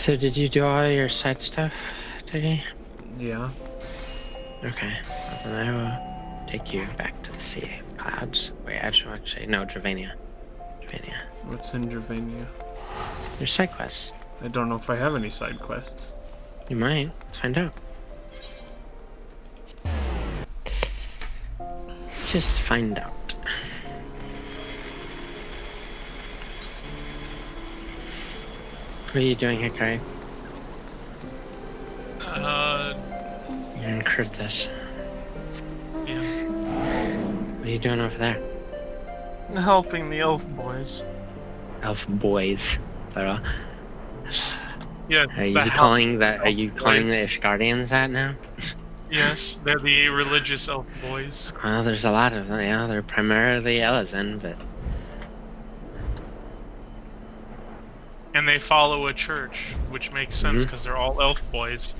So did you do all your side stuff today? Yeah. Okay. Well, then I will take you back to the sea clouds. Wait, actually, actually, no, Dravania. Dravania. What's in Dravania? Your side quests. I don't know if I have any side quests. You might. Let's find out. Just find out. What are you doing, Hikari? Uh, You're in yeah. What are you doing over there? Helping the elf boys. Elf boys, plural. Yeah. Are you calling that? Are you calling the. Ishgardians that now? Yes, they're the religious elf boys. Well, there's a lot of them. Yeah, they're primarily Elezen, but they follow a church, which makes sense because they're all elf boys.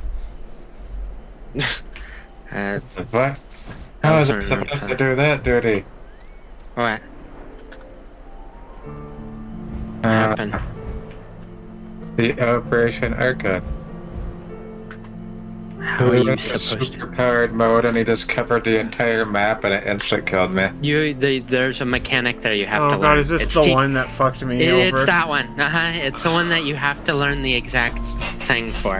uh, What? How is I'm it supposed to do that dirty? what Uh, happened? the Operation Archon. How We are you supposed to? superpowered mode and he just covered the entire map and it instantly killed me. You, the, there's a mechanic there you have oh to god, learn. is this It's the te- one that fucked me It- over? It's that one. Uh-huh. It's the one that you have to learn the exact thing for.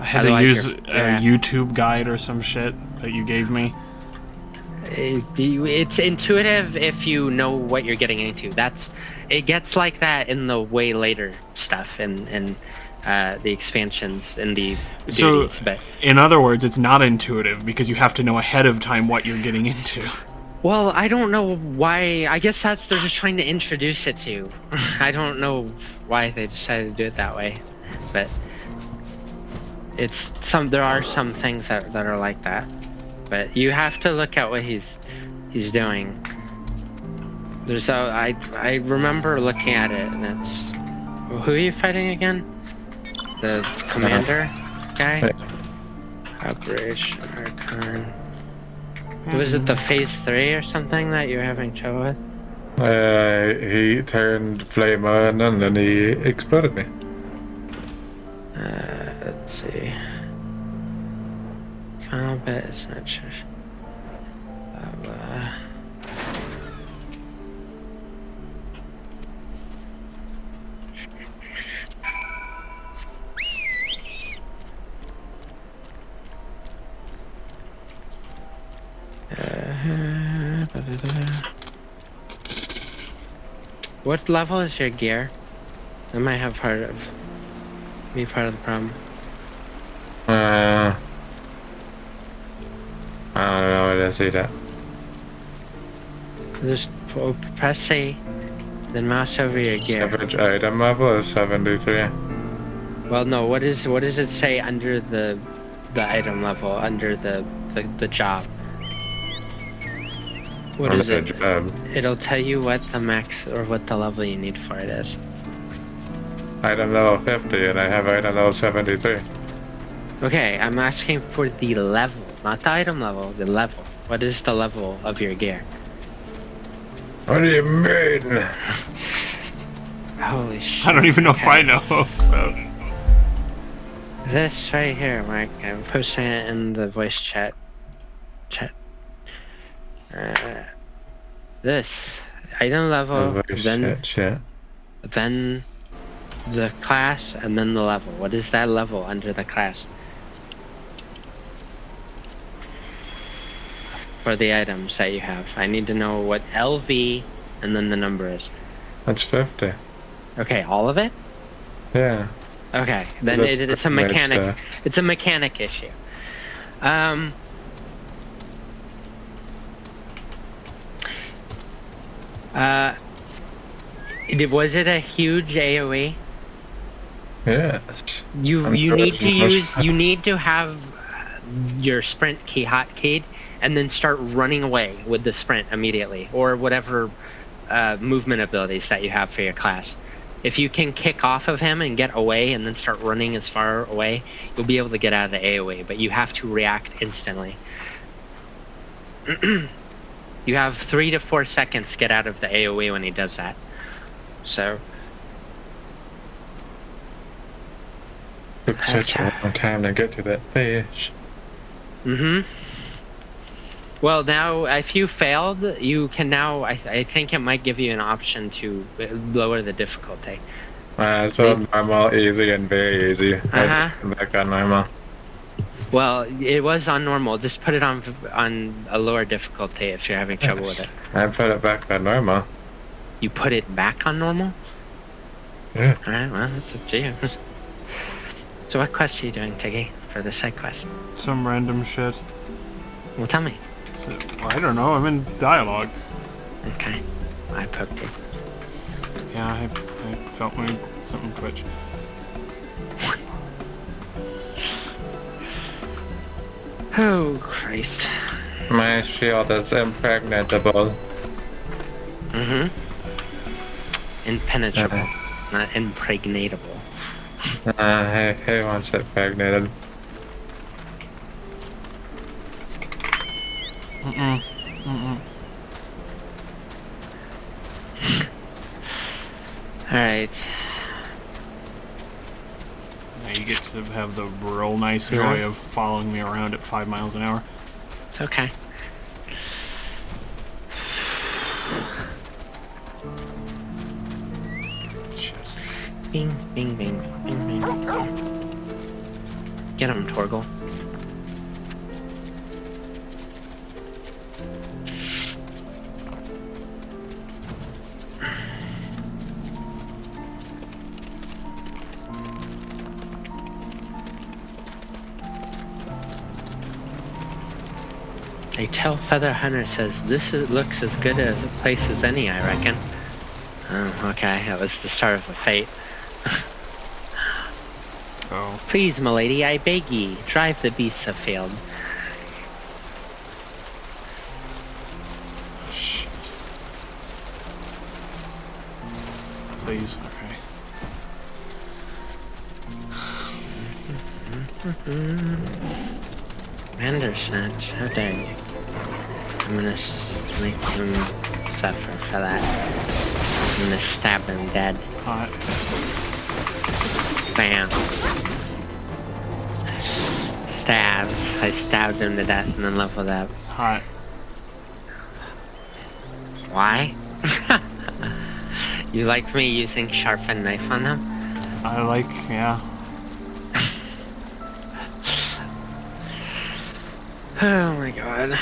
I had Otherwise to use you're- a yeah. YouTube guide or some shit that you gave me. It's intuitive if you know what you're getting into. That's it gets like that in the way later stuff and and uh, the expansions and the So- duties, but In other words, it's not intuitive because you have to know ahead of time what you're getting into. well, I don't know why. I guess that's they're just trying to introduce it to you. I don't know why they decided to do it that way, but it's some. There are some things that that are like that, but you have to look at what he's he's doing. There's a I I remember looking at it and it's who are you fighting again? The commander guy. Right. Operation Archon. Was it the phase three or something that you were having trouble with? Uh, he turned flame on and then he exploded me. Uh, let's see. Final bit is not sure. What level is your gear? That might have part of be part of the problem. Uh, I don't know, I didn't see that. Just press A, then mouse over your gear. Average item level is 73. Well, no. What is what does it say under the the item level under the the, the job? What is Average it? job. Um, It'll tell you what the max or what the level you need for it is. Item level 50 and I have item level 73. Okay, I'm asking for the level, not the item level. The level. What is the level of your gear? What do you mean? Holy shit! I don't even know if I know. So This right here, Mike. I'm posting it in the voice chat. Chat. Uh, this item level, Oh, then shit, shit. then the class, and then the level. What is that level under the class? For the items that you have, I need to know what LV and then the number is. That's 50. Okay, all of it. Yeah. Okay, then it, it's a mechanic. It's a mechanic issue. Um. Uh, was it a huge AOE? Yes. You I'm you sure need to use you need to have your sprint key hotkeyed and then start running away with the sprint immediately or whatever uh, movement abilities that you have for your class. If you can kick off of him and get away and then start running as far away, you'll be able to get out of the AoE, but you have to react instantly. you have three to four seconds to get out of the AoE when he does that. So, Took such a long time to get to that fish. Mm-hmm. Well, now if you failed, you can now. I, I think it might give you an option to uh, lower the difficulty. Uh, so normal, easy, and very easy. Just went back on normal. Well, it was on normal. Just put it on on a lower difficulty if you're having trouble with it. I put it back on normal. You put it back on normal. Yeah. All right. Well, that's up to you. So, what quest are you doing, Tiggy, for the side quest? Some random shit. Well, tell me. So, well, I don't know. I'm in dialogue. Okay. I poked it. Yeah, I, I felt my something twitch. Oh Christ. My shield is impregnable. Mm-hmm. Impenetrable, Okay. not impregnatable. Uh, hey, hey wants it impregnated. Mm-mm. Mm-mm. All right. Now you get to have the real nice joy of following me around at five miles an hour. It's okay. Shit. Bing, bing, bing, bing, bing. Get him, Torgal. A tail feather hunter says this is, looks as good as a place as any, I reckon. Oh, okay, that was the start of a fate. Oh. Please, milady, I beg ye, drive the beasts afield. Shit. Please. Okay. Vandersnatch, how dare you? I'm gonna s- make him suffer for that. I'm gonna stab him dead. Hot. Bam. Stabs. I stabbed him to death and then leveled up. It's hot. Why? you like me using sharpened knife on him? I like, yeah. Oh my god.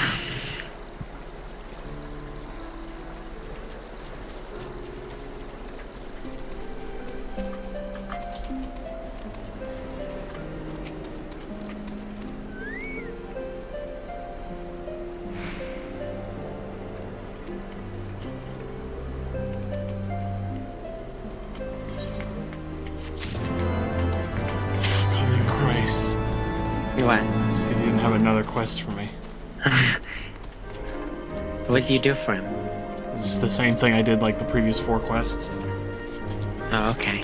What did you do for him? It's the same thing I did like the previous four quests. Oh, okay.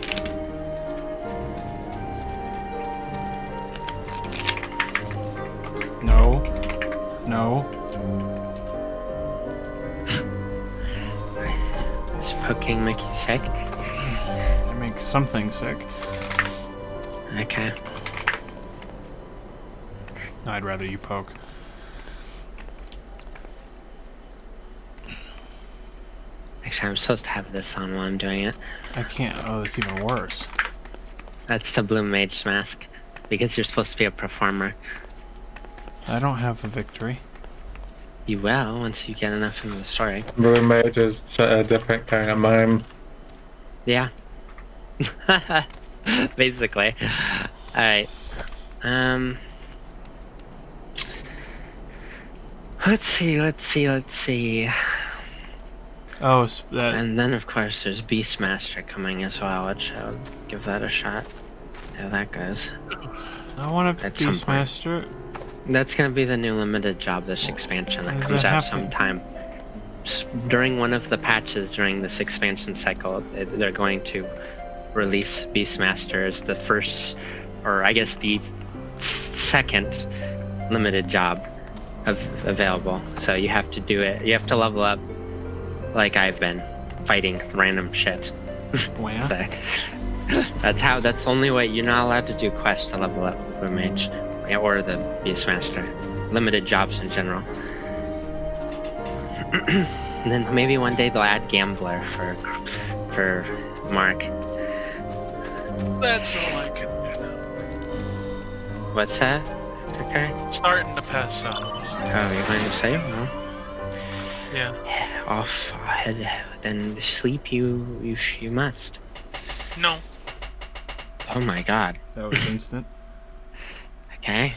No. No. Is poking make you sick? I makes something sick. Okay. No, I'd rather you poke. Actually, I'm supposed to have this on while I'm doing it. I can't. Oh, that's even worse. That's the Blue Mage mask. Because you're supposed to be a performer. I don't have a victory. You will once you get enough into the story. Blue Mage is a different kind of mime. Yeah. Basically. Alright. Um. Let's see, let's see, let's see. Oh, that. And then, of course, there's Beastmaster coming as well, which I would give that a shot. How that goes. I want a. Beastmaster. That's gonna be the new limited job this expansion that does comes that out sometime. During one of the patches during this expansion cycle, they're going to release Beastmaster as the first, or I guess the second limited job of, available. So you have to do it. You have to level up, like I've been fighting random shit. Oh, Where? So, That's how. That's the only way. You're not allowed to do quests to level up the mage, or the beastmaster. Limited jobs in general. and then maybe one day they'll add gambler for for Mark. That's all I can do now. What's that? Okay. Starting to pass out. Oh, you're going to say? Well, Yeah. off ahead. Then sleep. You you sh- you must. No. Oh my God. That was instant. Okay.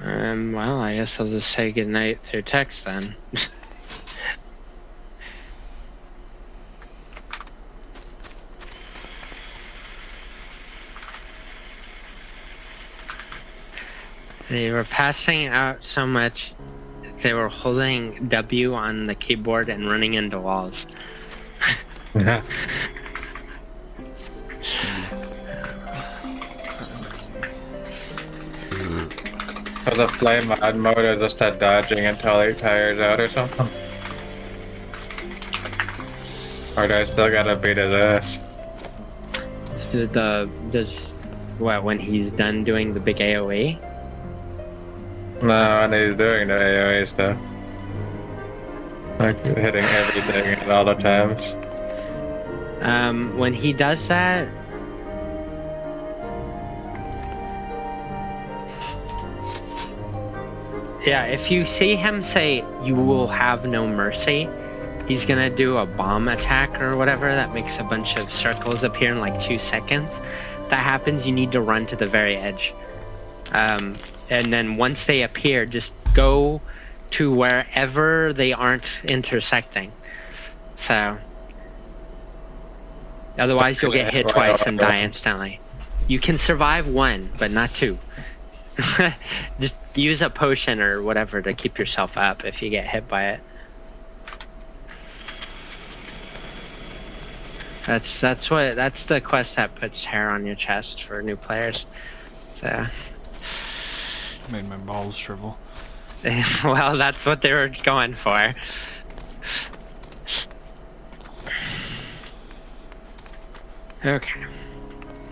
Um, well, I guess I'll just say goodnight through text then. They were passing out so much, they were holding W on the keyboard and running into walls. Yeah. For the flame mod mode, I just had dodging until he tires out or something. Or do I still gotta beat his ass? So the does what when he's done doing the big AOE? No, and he's doing the AoE stuff. Like hitting everything at all the times. Um, when he does that, yeah, if you see him say you will have no mercy, he's gonna do a bomb attack or whatever that makes a bunch of circles appear in like two seconds. That happens, you need to run to the very edge. Um, and then once they appear, just go to wherever they aren't intersecting. So, otherwise you'll get hit twice and die instantly. You can survive one, but not two. just use a potion or whatever to keep yourself up if you get hit by it. That's that's what that's the quest that puts hair on your chest for new players. So, Made my balls shrivel. well, that's what they were going for. Okay.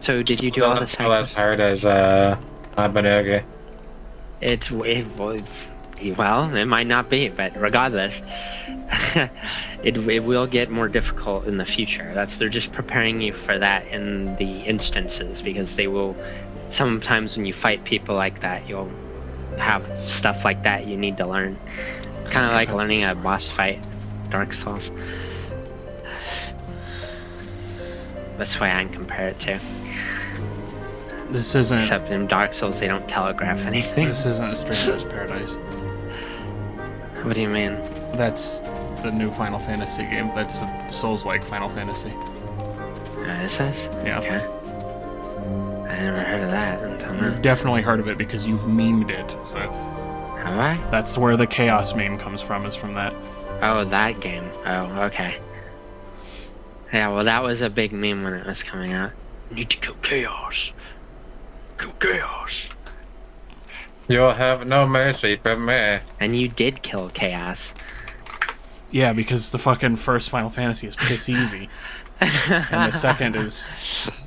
So did you do all the Not as hard as uh, Abanugi. It's it was well, it might not be, but regardless, it it will get more difficult in the future. That's they're just preparing you for that in the instances because they will. Sometimes when you fight people like that, you'll have stuff like that you need to learn. Kind of like learning a boss fight, Dark Souls. That's why I can compare it to. This isn't. Except in Dark Souls, they don't telegraph anything. This isn't a Stranger of Paradise. What do you mean? That's the new Final Fantasy game. That's a Souls-like Final Fantasy. Uh, is? Yeah. Okay. I never heard of that until now. You've definitely heard of it because you've memed it. So Have I? that's where the Chaos meme comes from. Is from that. Oh, that game. Oh, okay. Yeah, well, that was a big meme when it was coming out. Need to kill chaos. Kill chaos. You'll have no mercy from me. And you did kill chaos. Yeah, because the fucking first Final Fantasy is piss easy, and the second is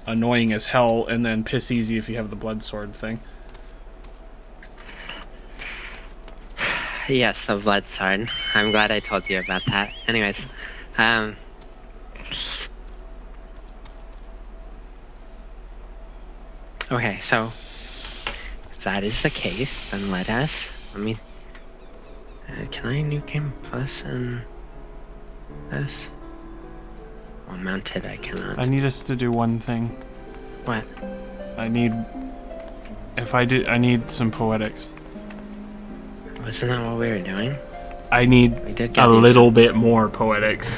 annoying as hell, and then piss easy if you have the blood sword thing. yes, the blood sword. I'm glad I told you about that. Anyways, um. Okay, so if that is the case, then let us. Let me. Uh, can I new game plus and this? Well, mounted, I cannot. I need us to do one thing. What? I need. If I do, I need some poetics. Wasn't that what we were doing? I need We did get a little bit more poetics.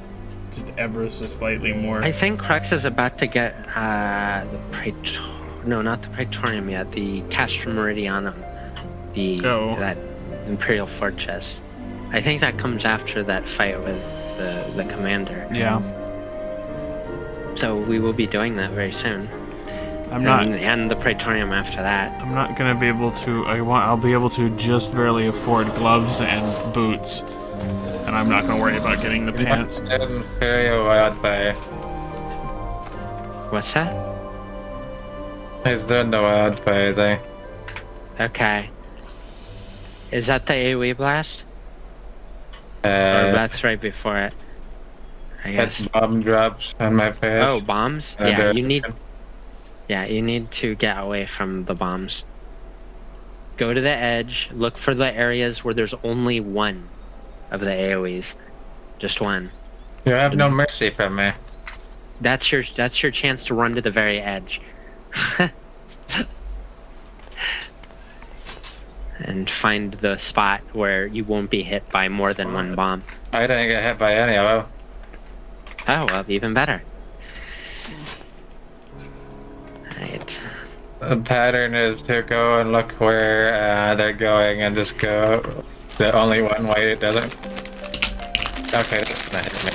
Just ever so slightly more. I think Crux is about to get uh, the Praetor... No, not the Praetorium yet. The Castra Meridianum. The Oh. that Imperial Fortress. I think that comes after that fight with the the commander. Yeah. So we will be doing that very soon. I'm not. and, and the Praetorium after that. I'm not gonna be able to. I want. I'll be able to just barely afford gloves and boots, and I'm not gonna worry about getting the pants. Imperial wildfire. What's that? He's doing the wildfire thing. Okay. Is that the AoE blast? or Uh, that's right before it. I guess. it's bomb drops on my face. Oh, bombs? Uh, Yeah, you need yeah, you need to get away from the bombs. Go to the edge, look for the areas where there's only one of the AoEs. Just one. You have no mercy for me. That's your that's your chance to run to the very edge. and find the spot where you won't be hit by more than one bomb. I didn't get hit by any of them. Oh well, even better. Right. The pattern is to go and look where uh, they're going and just go the only one way it doesn't. Okay, that's not hit me.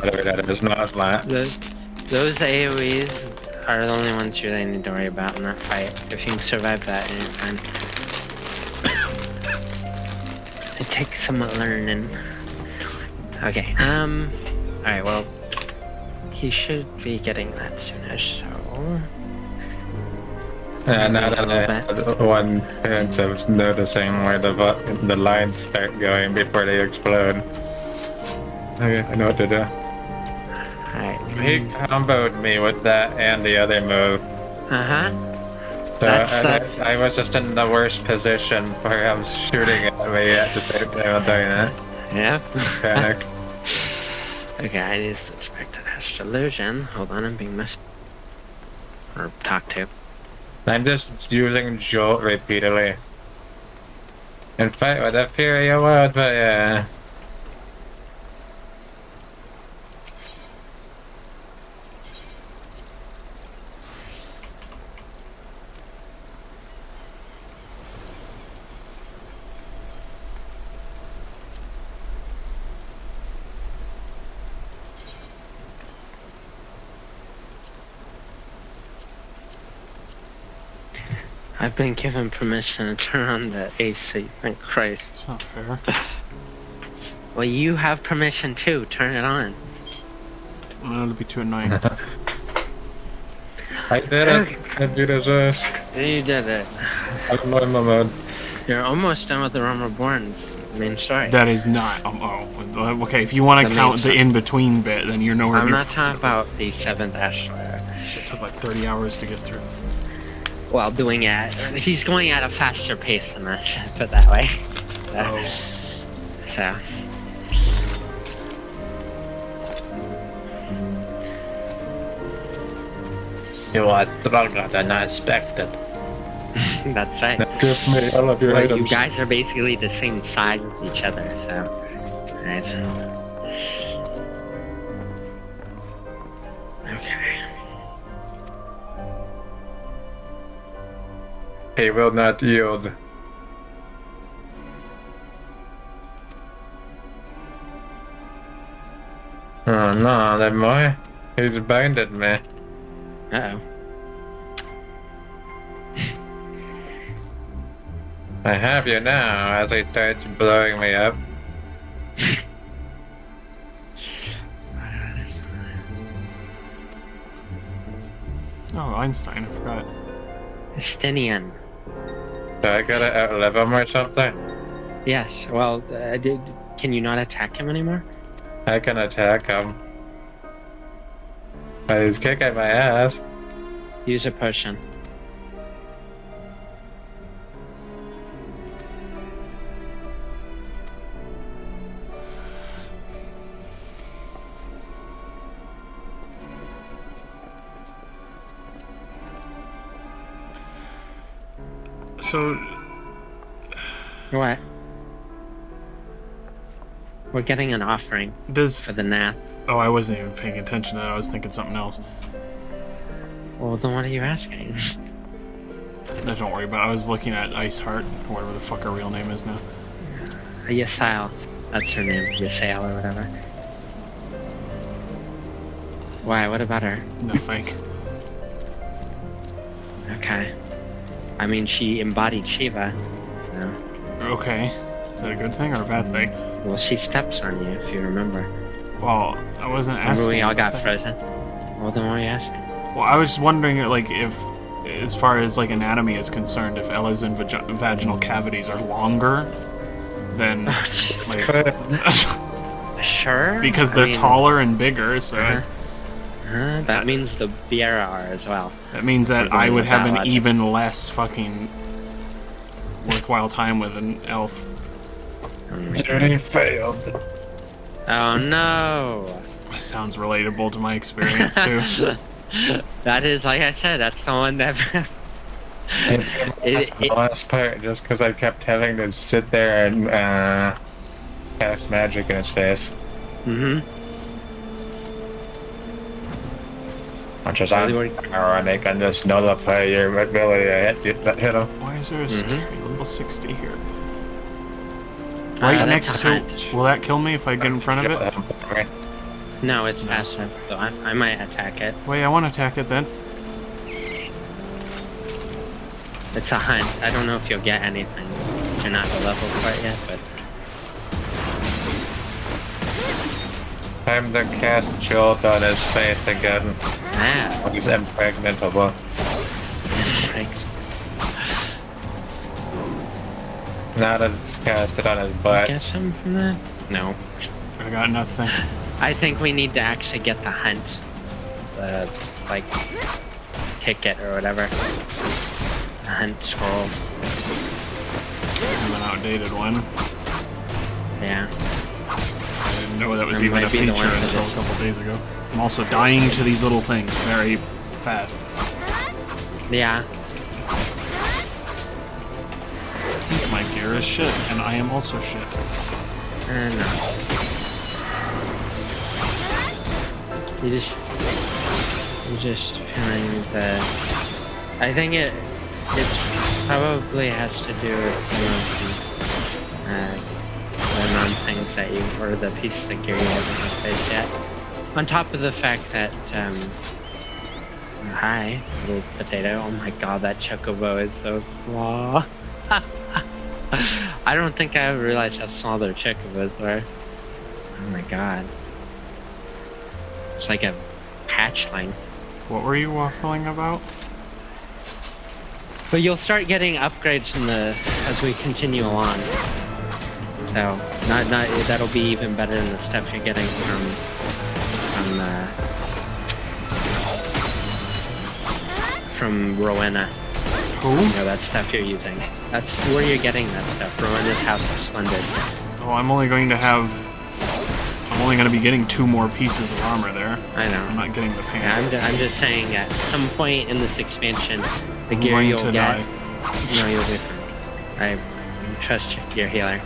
Whatever that is, no, it's not. Those, those AoEs are the only ones you really need to worry about in that fight. If you can survive that, you're fine. It takes some learning. Okay, um... Alright, well... He should be getting that soonish, so... Yeah, now that one hint of noticing where the the lines start going before they explode. Okay, I know what to do. Alright. He comboed me with that and the other move. Uh-huh. So That's, I, I was just in the worst position I was shooting at me at the same time I'm doing that. Yeah. Panic. okay, I need Illusion. Hold on, I'm being missed. Or talked to. I'm just using Jolt repeatedly. In fact, with that Fury I would, but yeah. I've been given permission to turn on the AC. Thank Christ. It's not fair. Well, you have permission too. Turn it on. Well, it'll be too annoying. I did Okay. it. I did this. You did it. I'm not in my mode. You're almost done with the Realm Reborn's main story. that is not. Um, oh, okay. If you want to count the in between bit, then you're nowhere near. I'm near. not talking about the seventh Ashlar. Shit took like 30 hours to get through. Well, doing it. He's going at a faster pace than us. Put that way. So, Oh. so. You are stronger than I expected. That's right. Give me all of your Well, you guys are basically the same size as each other, so. Right. He will not yield. Oh no, that boy. He's binded me. Uh oh. I have you now as he starts blowing me up. Oh, Einstein. I forgot. Estinien. I gotta outlive him or something? Yes. Well, uh, did, can you not attack him anymore? I can attack him. But he's kicking my ass. Use a potion. So, What? We're getting an offering does. for the Vath. Oh, I wasn't even paying attention to that. I was thinking something else. Well, then what are you asking? No, don't worry about it. I was looking at Ice Heart, or whatever the fuck her real name is now. Ysayle. That's her name. Ysayle or whatever. Why? What about her? No, Nothing. Okay. I mean, she embodied Shiva. Okay. Is that a good thing or a bad thing? Well, she steps on you, if you remember. Well, I wasn't Remember asking. we all got that. frozen? Well, then why are you asking? Well, I was wondering, like, if, as far as like anatomy is concerned, if Elezen vagi- vaginal cavities are longer than Oh, Jesus. like, Sure. because they're mean, taller and bigger. So Uh-huh. Uh, that means the Viera are as well. That means that I would have an logic. even less fucking worthwhile time with an elf. Journey failed. Oh no. That sounds relatable to my experience too. that is, like I said, that's the one that. That's It- the last part, just because I kept having to sit there and uh, cast magic in his face. hmm Which is Really worried. ironic and just nullify your ability to hit, hit, hit him. Why is there a Mhm. level 60 here? Right Uh, next to. a. Will that kill me if I get in front of it? Okay. No, it's passive, so I, I might attack it. Wait, I want to attack it then. It's a hunt. I don't know if you'll get anything. You're not the level for it yet, but Time to cast Jolt on his face again. ah, He's impregnable. like, Now to cast it on his get butt. some from that. No, I got nothing. I think we need to actually get the hunt, the like ticket or whatever. The hunt scroll. I'm an outdated one. Yeah. I didn't know that was That even a might be the feature one for until a this. couple days ago. I'm also dying to these little things very fast. Yeah. My gear is shit, and I am also shit. Uh, no. You just, you just feeling the. I think it, it probably has to do with some of the, uh, the that you, or the pieces of gear you haven't faced yet. On top of the fact that, um, hi, little potato. Oh my god, that chocobo is so small. I don't think I ever realized how small their chocobos were. Oh my god. It's like a hatchling. What were you waffling about? But you'll start getting upgrades from the as we continue along. So not not that'll be even better than the stuff you're getting from from uh, from Rowena. Who? You know that stuff you're using. That's where you're getting that stuff. Rowena's House of Splendid. Oh, I'm only going to have. I'm only going to be getting two more pieces of armor there. I know. I'm not getting the Yeah, I'm, pants. ju- I'm just saying at some point in this expansion, the I'm gear you'll get, die. no, you'll be. I trust your healer.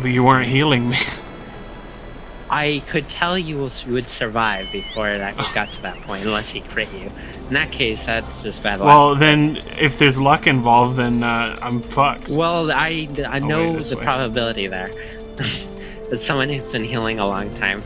But you weren't healing me. I could tell you would survive before that got to that point, unless he crit you. In that case, that's just bad luck. Well, then, if there's luck involved, then uh, I'm fucked. Well, I, I Oh, know wait, the way. probability there. that someone who's been healing a long time.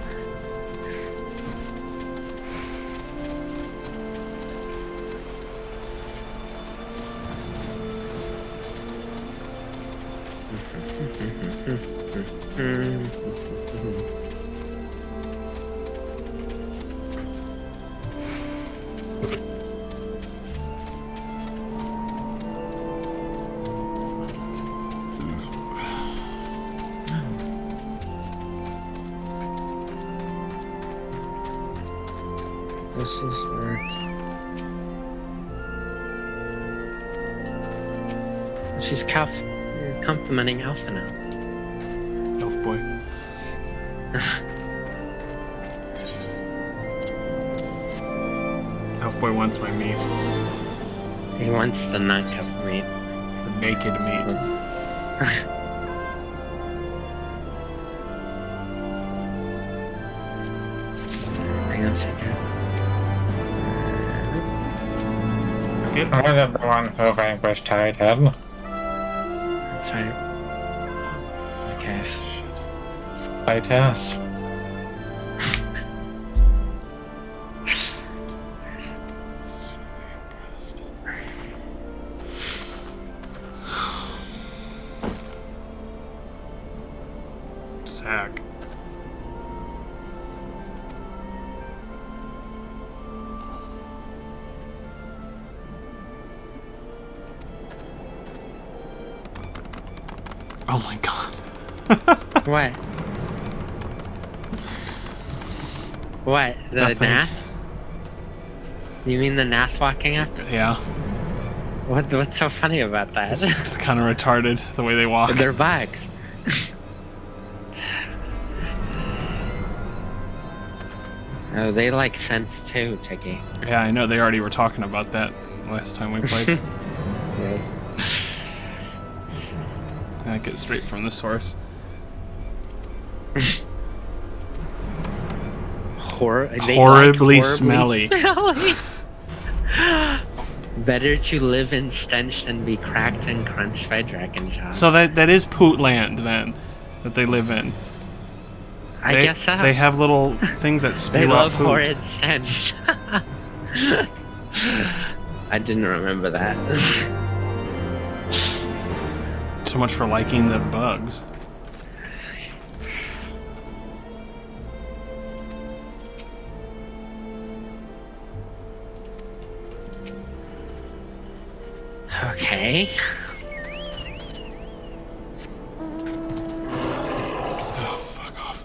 Get I was the one who vanquished Titan. That's right. Okay. Titus. The Nothing. Vath? You mean the Vath walking up? Yeah. What, what's so funny about that? It's kind of retarded the way they walk. They're bugs. oh, they like sense too, Chicky. Yeah, I know. They already were talking about that last time we played. yeah. I get straight from the source. Hor- they like Horribly smelly. smelly. Better to live in stench than be cracked and crunched by dragon jaws. So that that is Pootland then, that they live in. I They- guess so. They have little things that They spew love out poop. horrid stench. I didn't remember that. So much for liking the bugs. Okay. Oh, fuck off.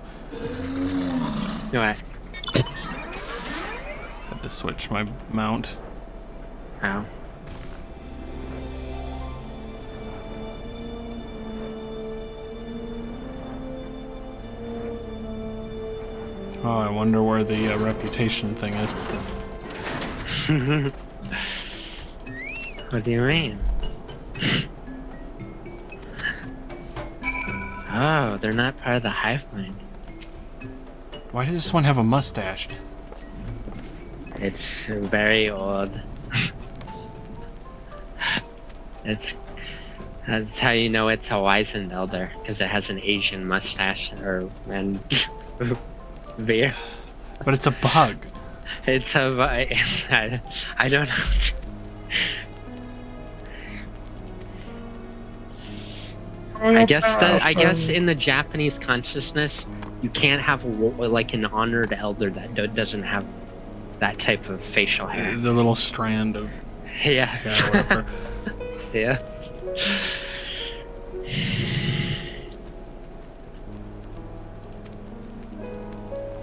What? Had to switch my mount. Oh. Oh, I wonder where the uh, reputation thing is. What do you mean? oh, they're not part of the hive mind. Why does this one have a mustache? It's very old. it's that's how you know it's a wizened elder because it has an Asian mustache or and beard. But it's a bug. It's a I, I don't know. I guess the, I guess in the Japanese consciousness, you can't have a, like an honored elder that do, doesn't have that type of facial hair. The little strand of Yeah. yeah, whatever. yeah.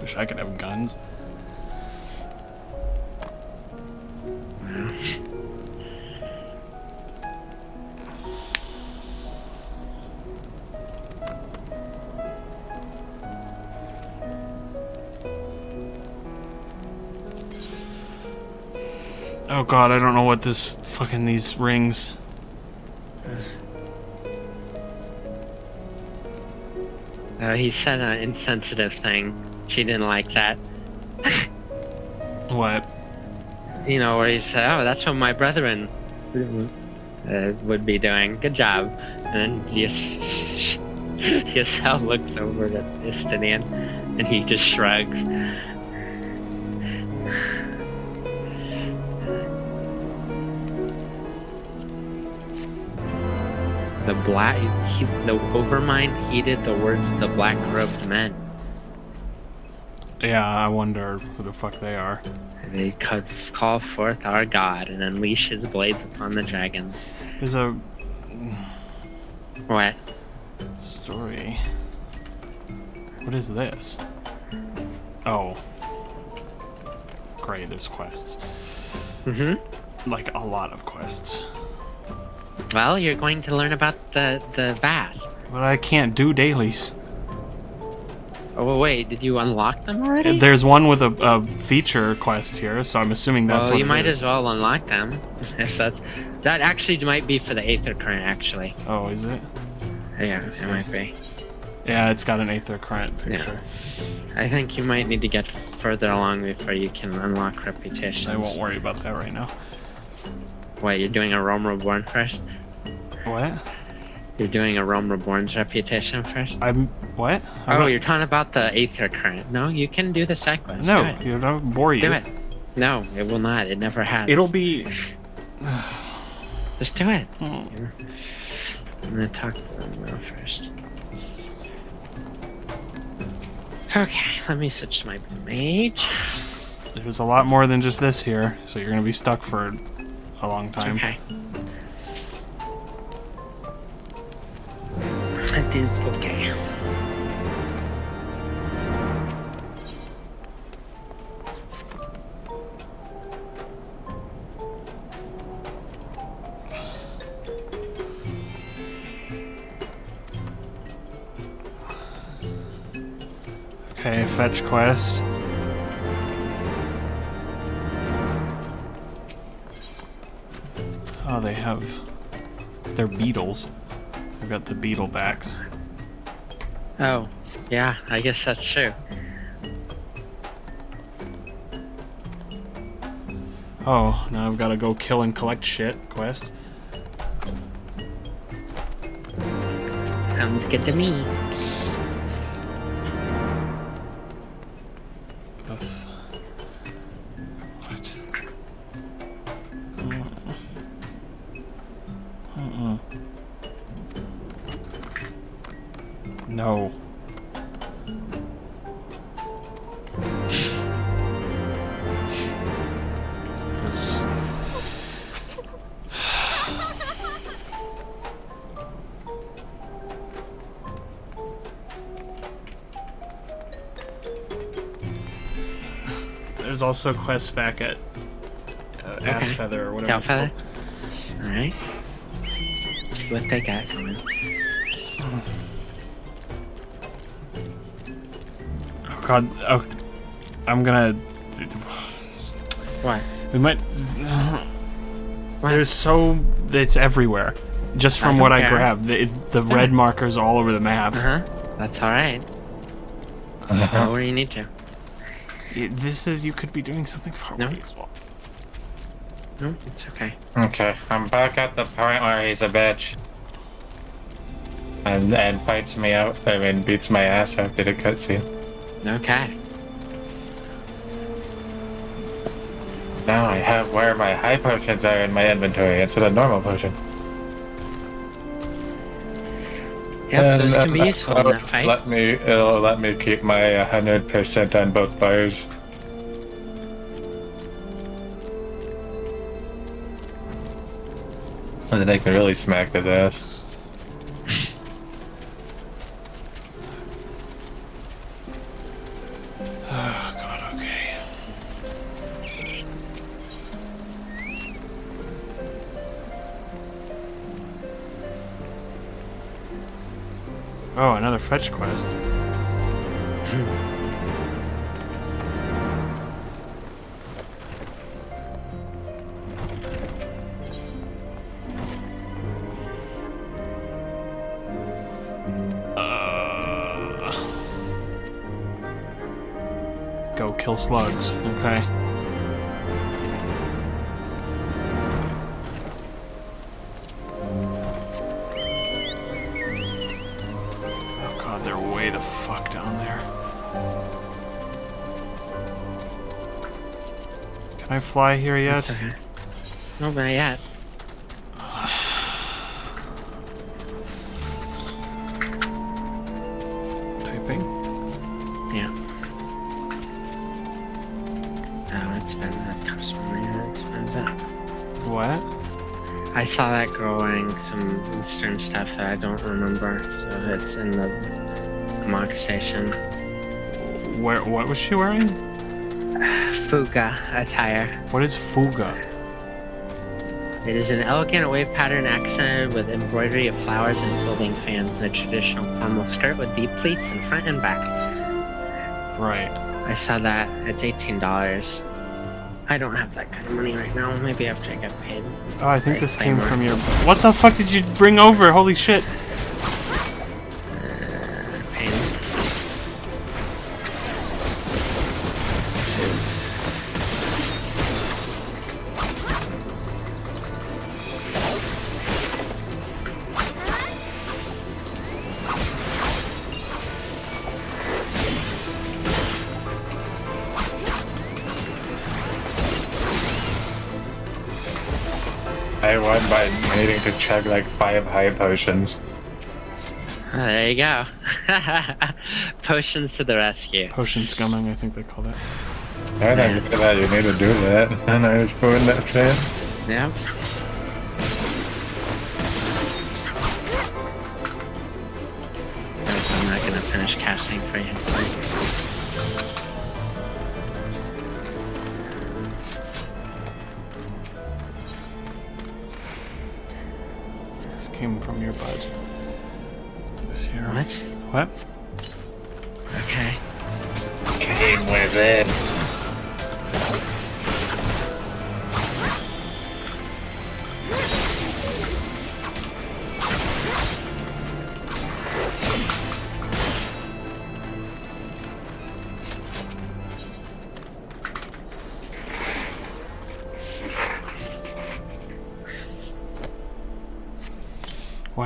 Wish I could have guns. Oh god, I don't know what this fucking these rings. Oh, he said an insensitive thing. She didn't like that. What? You know, where he said, "Oh, that's what my brethren uh, would be doing. Good job." And then Yas- Ysayle looks over at Estinien, and he just shrugs. The black, he, the Overmind heeded the words of the black-robed men. Yeah, I wonder who the fuck they are. They could call forth our god and unleash his blades upon the dragons. There's a What? story. What is this? Oh. Great, there's quests. Mm-hmm. Like a lot of quests. Well, you're going to learn about the the Vath. But I can't do dailies. Oh wait, did you unlock them already? Uh, there's one with a, a feature quest here, so I'm assuming that's well, what you might is. as well unlock them. If that's that actually might be for the Aether current. Actually, Oh, is it? yeah, it might be. Yeah, it's got an Aether current picture. Yeah. I think you might need to get further along before you can unlock reputation. I won't worry about that right now. Wait, you're doing a Realm Reborn first? What? You're doing a Realm Reborn's reputation first? I'm what? I'm Oh, not- you're talking about the Aether current. No, you can do the side quest. no, do it. you don't bore you. Do it. No, it will not. It never has. It'll be. Just do it. Oh. I'm gonna talk to them now first. Okay, let me switch to my mage. There's a lot more than just this here, so you're gonna be stuck for a long time. Okay. That is okay. Okay, fetch quest. Oh, they have. They're beetles. They've got the beetle backs. Oh, yeah, I guess that's true. Oh, now I've got to go kill and collect shit quest. Sounds good to me. No. There's also quests back at uh, Ass Feather or whatever. Tail it's feather? Alright. See what they got going. God. Oh, I'm gonna. Why? We might. What? There's so. It's everywhere. Just from don't what I care. grabbed, the, the red markers all over the map. Uh huh. That's alright. Uh-huh. Go where you need to. It- this is you could be doing something far No. away as well. No, it's okay. Okay, I'm back at the point where he's a bitch. And and fights me out. I mean, beats my ass after the cutscene. Okay. Now I have where my high potions are in my inventory instead of normal potion. Yep, those can be uh, useful in that fight. Let me, it'll let me keep my hundred percent on both bars. And then I can really smack his ass. Fetch quest. Uh, go kill slugs. Okay. They're way the fuck down there. Can I fly here yet? No, not yet. Typing. Yeah. Oh, it's been that customer. Yeah, it's been that. What? I saw that girl wearing some Eastern stuff that I don't remember, so it's in the mock station. Where? What was she wearing? Fuga attire. What is fuga? It is an elegant wave pattern accented with embroidery of flowers and folding fans and a traditional formal skirt with deep pleats in front and back. Right. I saw that. It's $18. I don't have that kind of money right now. Maybe after I get paid. Oh, I think this came more. from your. What the fuck did you bring over? Holy shit! To chug like five high potions. Oh, there you go. Potions to the rescue. Potion scumming, I think they call that. I never knew that you need to do that. And I was doing that shit. Yep.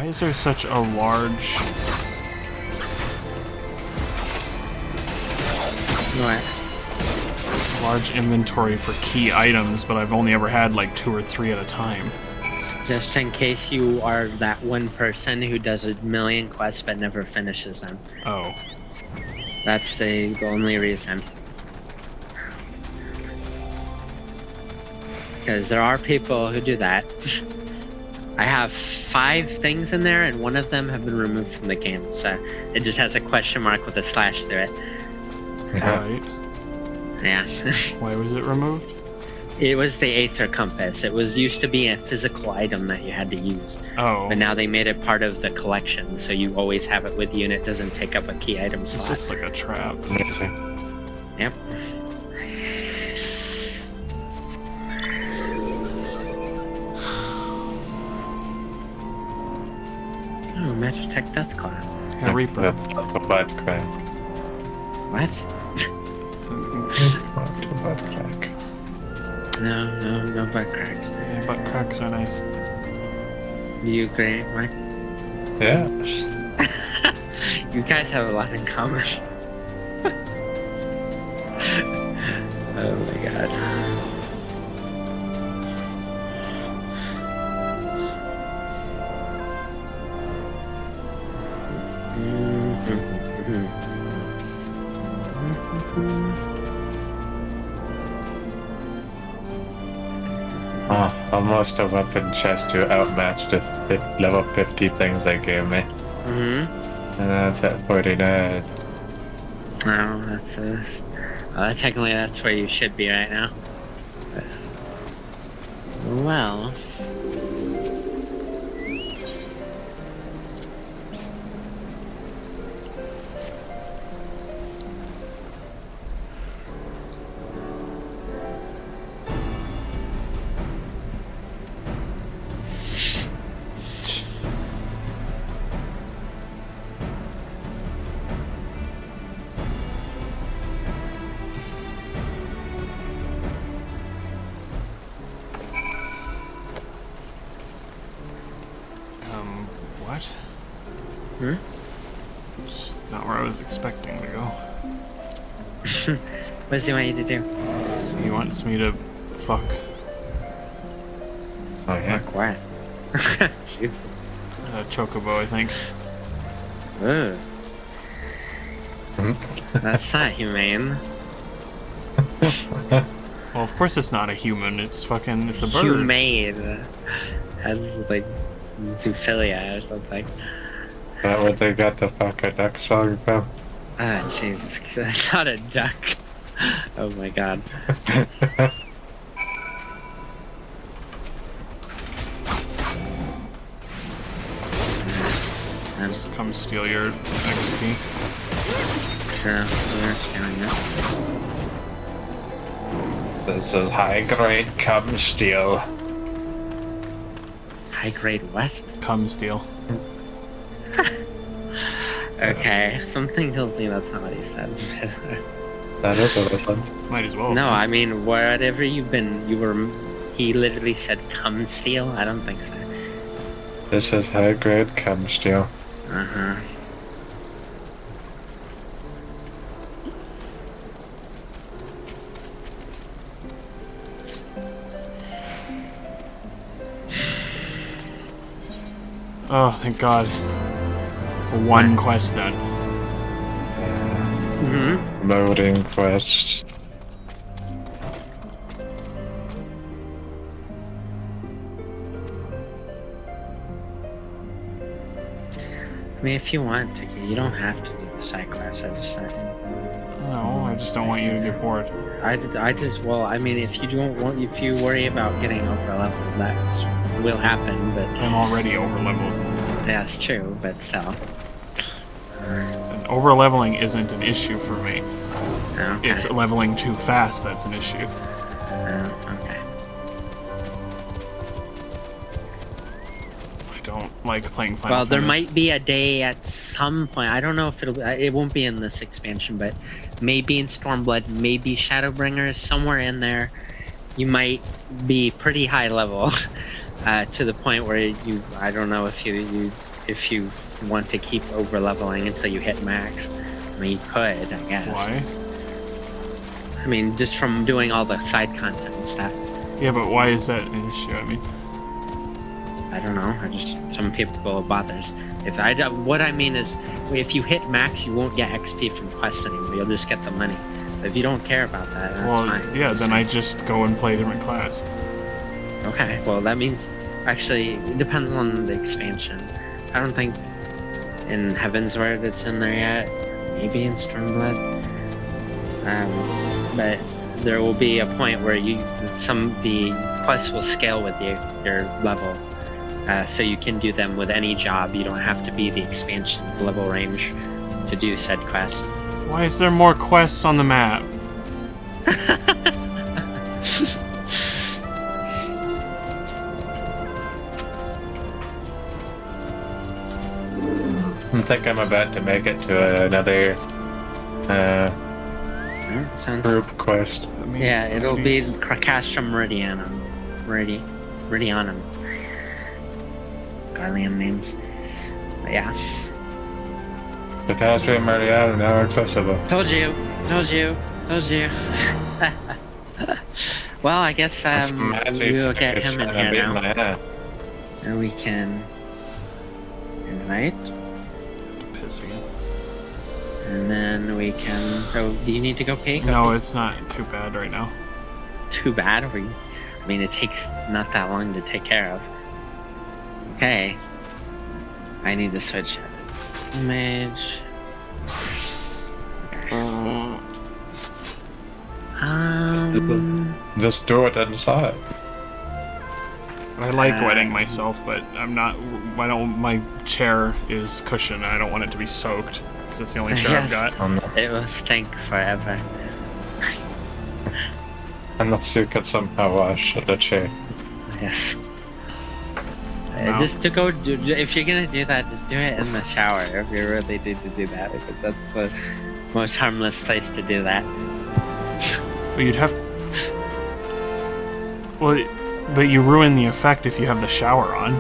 Why is there such a large What? large inventory for key items, but I've only ever had like two or three at a time? Just in case you are that one person who does a million quests but never finishes them. Oh. That's the, the only reason. Because there are people who do that. I have five things in there, and one of them have been removed from the game. So it just has a question mark with a slash through it. Yeah. Right. Yeah. Why was it removed? it was the Aether Compass. It was used to be a physical item that you had to use. Oh. But now they made it part of the collection, so you always have it with you and it doesn't take up a key item This slot. looks like a trap. Amazing. Yep. Oh, Magitech Dust Cloud. A Reaper. That's a bad crack. What? Not a bad crack. No, no, no butt cracks. Yeah, butt cracks are nice. You agree, Mike? Yes. You guys have a lot in common. A weapon chest to outmatch the level 50 things they gave me. Mm-hmm. And that's at 49. Oh, that's a, uh, technically that's where you should be right now. Well, what does he want you to do? He wants me to fuck Oh, yeah. Fuck what? Shoot. a chocobo, I think. Ugh, Mhm. that's not humane. Well, of course it's not a human. It's fucking. It's a bird. Humane. Has like zoophilia or something. that what they got the fuck a duck song from? Ah, Jesus. That's not a duck. Oh my god. I'm Just come steal your XP. sure we're stealing it. this is high grade cum steel. High grade what? Come steal. Okay, something tells me that's not what he said. That is what I said. Might as well. no, I mean, wherever you've been, you were. He literally said, come steal? I don't think so. This is high grade cum steel. Uh huh. Oh, thank God. So one quest done. Mm Loading quest. I mean, if you want to, you don't have to do the side quest. I just said. No, I just don't want you to get bored. I, did- I just, well, I mean, if you don't want, if you worry about getting over level, that's will happen, but I'm already over leveled. that's true. But still, And over leveling isn't an issue for me. okay. It's leveling too fast that's an issue. Uh, okay. I don't like playing Final Well, there might be a day at some point. I don't know if it'll. It won't be in this expansion, but maybe in Stormblood, maybe Shadowbringers, somewhere in there, you might be pretty high level, uh, to the point where you. I don't know if you you if you want to keep over leveling until you hit max. I mean, you could, I guess. Why? I mean, just from doing all the side content and stuff. Yeah, but why is that an issue? I mean, I don't know. I just some people it bothers. If I what I mean is, if you hit max, you won't get XP from quests anymore. You'll just get the money. But if you don't care about that, that's well, fine. yeah, then I just go and play a different class. Okay. Well, that means actually it depends on the expansion. I don't think in Heavensward it's in there yet. Maybe in Stormblood. Um, but there will be a point where you some the quests will scale with you your level. Uh, so you can do them with any job. You don't have to be the expansion's level range to do said quests. Why is there more quests on the map? I think I'm about to make it to another uh, Sounds group quest. Yeah, it'll be maybe- Castrum Meridianum. Meridi Meridianum. Garlean names. But yeah. Catastrophe Mariana now accessible. Told you. Told you. Told you. well, I guess That's um, magic we'll to get him in here now. And we can invite. Pissing. And then we can. Oh, do you need to go pee? Go No, pee. it's not too bad right now. too bad. We, I mean, it takes not that long to take care of. Okay. I need to switch image. Um, Just do it inside. I like Uh, wetting myself, but I'm not. I don't. My chair is cushioned. I don't want it to be soaked because it's the only chair I've got. I'm not, it will stink forever. unless you could somehow wash the chair. Yes. Uh, No. Just to go, do, do- if you're gonna do that, just do it in the shower. If you really need to do that, because that's the most harmless place to do that. Well, you'd have. Well, it- but you ruin the effect if you have the shower on.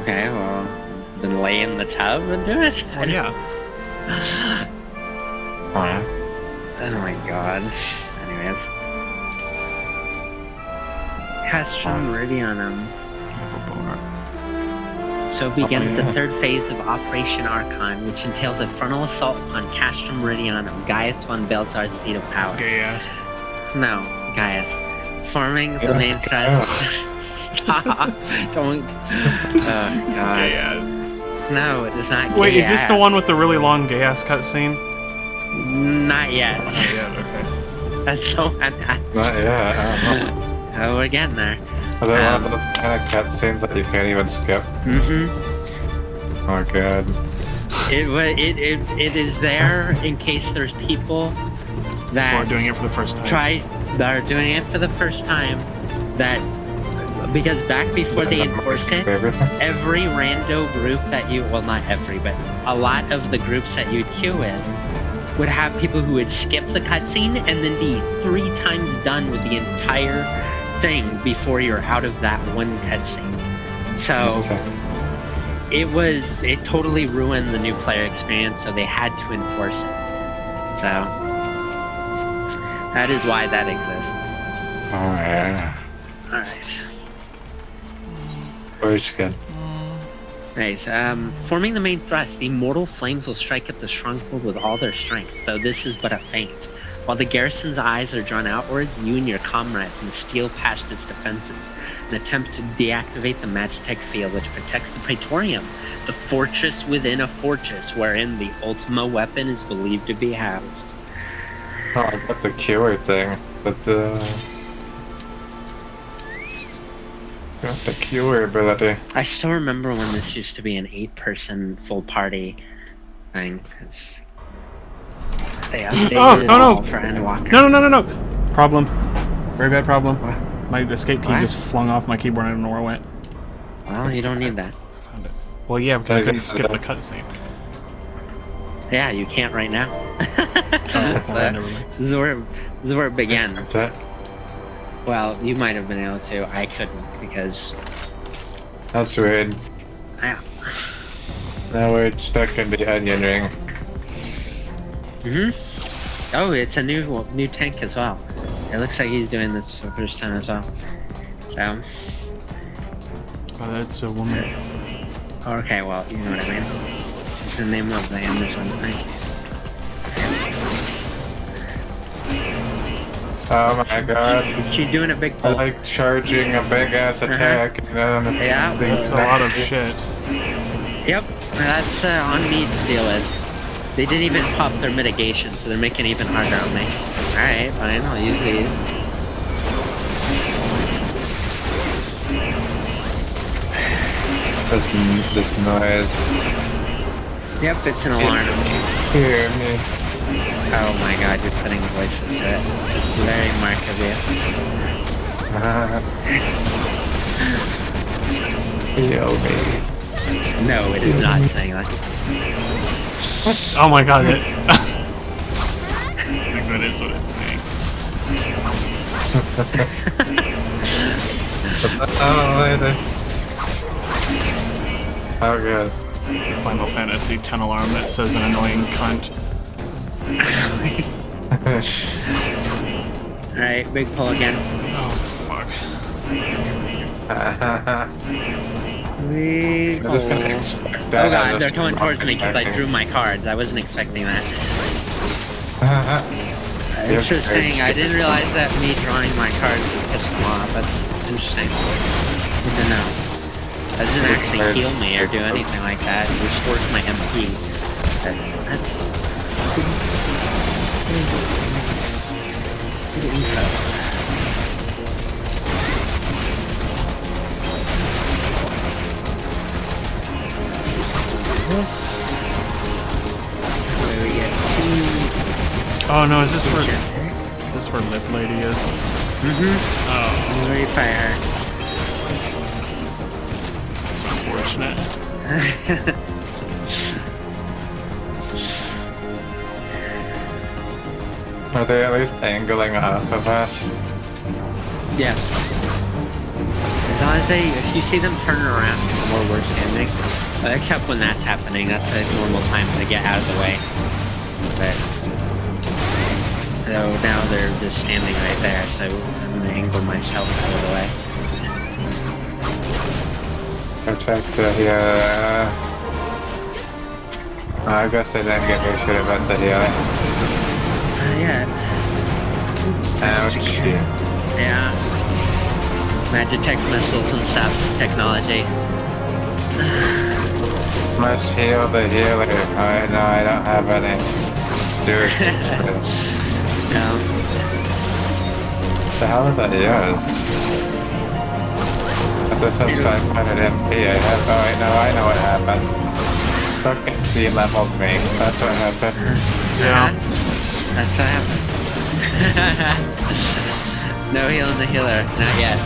Okay, well, then lay in the tub and do it. Well, yeah. Alright. Oh my god. Anyways. Castrum Meridianum. So begins oh, the yeah. third phase of Operation Archon, which entails a frontal assault upon Castrum Meridianum, Gaius van Baelsar's seat of power. Gay ass. No, Gaius. Forming the main thrust. Stop. Don't. Oh Gay ass. No, it is not. Wait, gay is this the one with the really long gay ass cutscene? Not yet. Not yet. Okay. That's so. Not yet, I don't know. Oh, we're getting there. Are there Um, one of those kind of cutscenes that you can't even skip? Mm-hmm. Oh god. It, it it it is there in case there's people that are doing it for the first time. try that are doing it for the first time. That because back before they enforced it, every rando group that you well not every but a lot of the groups that you'd queue in would have people who would skip the cutscene and then be three times done with the entire thing before you're out of that one cutscene. So it was it totally ruined the new player experience so they had to enforce it so that is why that exists Oh yeah. all right Where's good? Right, um, forming the main thrust, the Immortal Flames will strike at the stronghold with all their strength, though this is but a feint. While the garrison's eyes are drawn outwards, you and your comrades must steal past its defenses and attempt to deactivate the Magitech field which protects the Praetorium, the fortress within a fortress wherein the Ultima weapon is believed to be housed. Oh, I got the cure thing, but uh, the Got the cure ability. I still remember when this used to be an eight-person full party thing. It's... They updated Oh, it no, no. all for Endwalker. No, no, no, no, no. Problem. Very bad problem. My escape key What? just flung off my keyboard. I don't know where it went. Well, you don't need that. I found it. Well, yeah, because I Okay, couldn't skip the cutscene. Yeah, you can't right now. Oh, well, this is where this is where it began. That's it. Well, you might have been able to. I couldn't because That's weird. yeah. Now we're stuck in the onion ring. Mhm. Oh, it's a new new tank as well. It looks like he's doing this for the first time as well. So, Oh, that's a woman. okay, well, you know what I mean. It's the name of the Amazon thing. Oh my god. She's doing a big I like charging a big ass Uh-huh. attack and then Yeah. That's a lot of shit. Yep, that's uh, on me to deal with. They didn't even pop their mitigation, so they're making it even harder on me. Alright, fine, I'll use these. this, this noise. Yep, it's an alarm. Hear me. Oh my god, you're putting voices to it. Very mark of you. Heal me. No, it is not saying that. Oh my god, it. that is what it's saying. Oh, later. Oh god. Final Fantasy 10 alarm that says an annoying cunt. Alright, big pull again. Oh, fuck. Big I'm just gonna pull. expect Oh god, they're coming towards me because I drew my cards. I wasn't expecting that. Yep, Interesting. I didn't realize that me drawing my cards would piss them off. That's interesting. Good to know. That doesn't actually heal me or do anything like that. It restores my MP. That, that's good info. Where we get two. Oh no, is this where. Is this where Lip Lady is? Mm-hmm. Oh, Where you fire. that's unfortunate. Are they at least angling off of us? Yeah. As long as they, if you see them turn around where we're standing, uh, except when that's happening, that's a normal time to get out of the way. But, so now they're just standing right there, so I'm gonna angle myself out of the way. Protect the healer. I guess they didn't give a shit about the healing. Uh, yeah, Ouch. yeah. Magitech missiles and stuff, technology. Must heal the healer. I know I don't have any. Do it. No. the hell is that yours? This has 500 MP. I have. Oh, I know. I know what happened. Fucking C leveled me. That's what happened. Yeah. That's what happened. no heal healing the healer, not yet.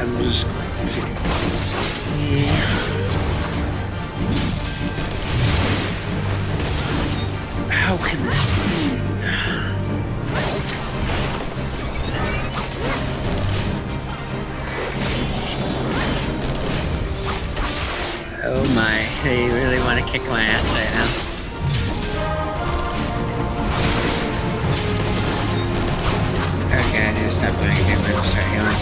I'm just How can Oh my, they really want to kick my ass right now. Okay, I to stop doing it. I'm start healing.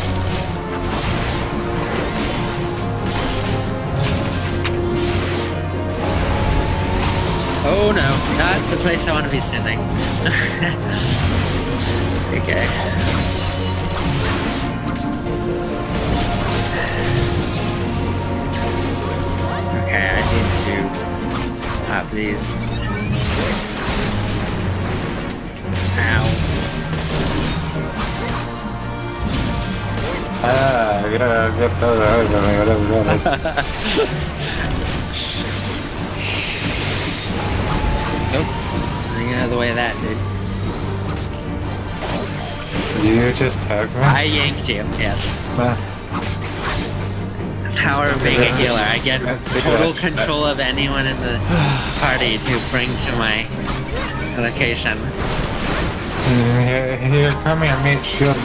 Oh no, that's the place I want to be standing. okay. Okay, I need to pop these. Ah, I gotta get those out of me, whatever that Nope. Get out of the way of that, dude. is. You just hugged me? I yanked you, yes. Ah, Power of being a healer. I get total control of anyone in the party to bring to my location. Here, here, come here, meet shield.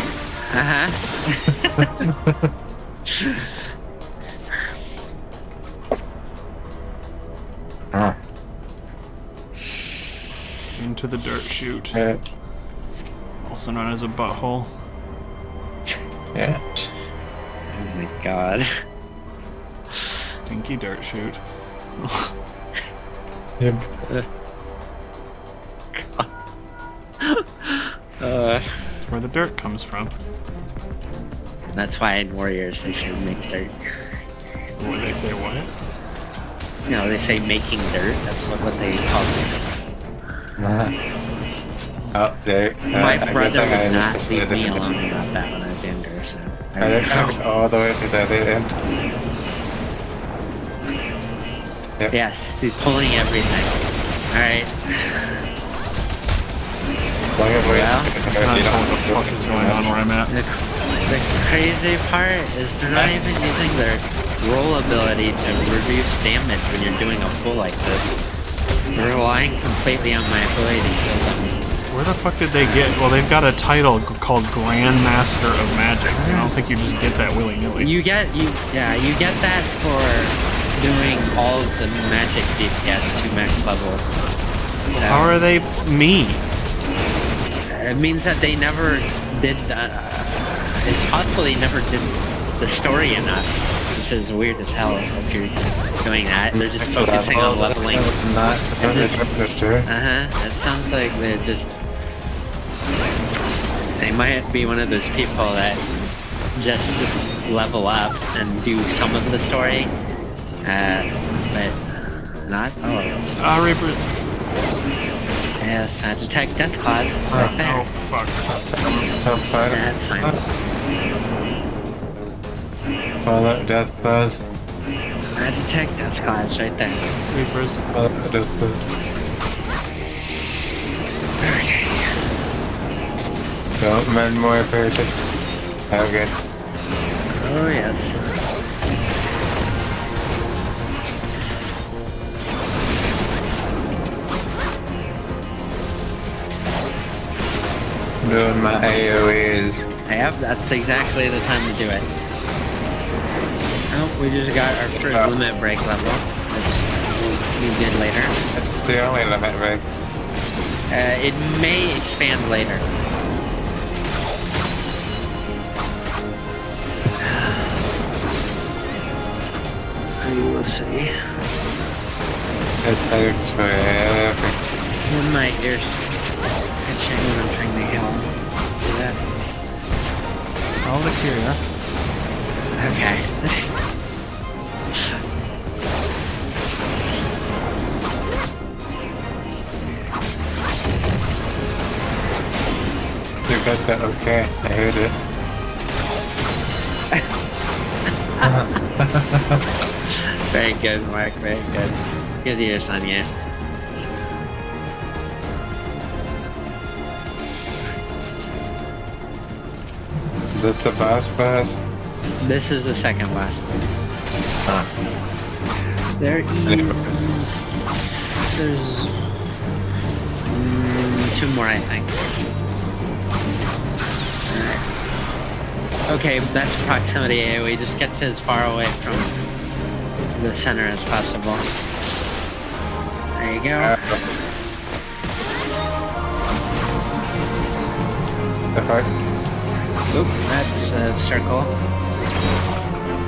Uh-huh. Oh, Into the dirt chute, yeah. also known as a butthole. Yes. Oh my god. Stinky dirt chute. Yep. Uh, That's where the dirt comes from. that's why in Warriors they say make dirt. What they say what? You know, they say making dirt. That's what, what they call it. Uh-huh. Oh, there. Uh, My I brother guess I would not just leave decided me to- alone about that when I was younger, so. I I didn't know. all the way to the other end. Yep. Yes, he's pulling everything. Alright. Long as Well, I'm not sure what the fuck is going on where I'm at. The, the crazy part is they're not even using their roll ability to reduce damage when you're doing a pull like this. They're relying completely on my ability to kill them. Where the fuck did they get? Well, they've got a title called Grandmaster of Magic. I don't think you just get that willy nilly. You get you yeah, you get that for doing all of the magic DPS to max level. So, How are they me? It means that they never did. Uh, it's possible they never did the story enough. This is weird as hell if you're doing that. They're just focusing on leveling. Not And just- Mister. Uh huh. It sounds like they're just. They might be one of those people that just level up and do some of the story, uh, but not all of it. Ah, Reaper. Yes, I detect death claws right Oh, there. fuck. So far. That's fine. Follow death claws. I detect death claws right there. Reapers. Follow death claws. Don't mend more person. Okay. Oh yes. Doing my AoEs. I have. That's exactly the time to do it. Oh, we just got our first Oh. limit break level, which we did later. That's the only limit break. Uh, it may expand later. We will see. This hurts forever. In my ears itching when I'm trying to heal. Do that. I'll look here. Okay. You got that okay. I heard it. Very good, Mark. Very good. Good ears on you. This the boss pass? This is the second last. There is. There's. Mm, two more, I think. Okay, that's proximity AoE. Just get to as far away from the center as possible. There you go. Uh, fuck? Oop, that's a circle.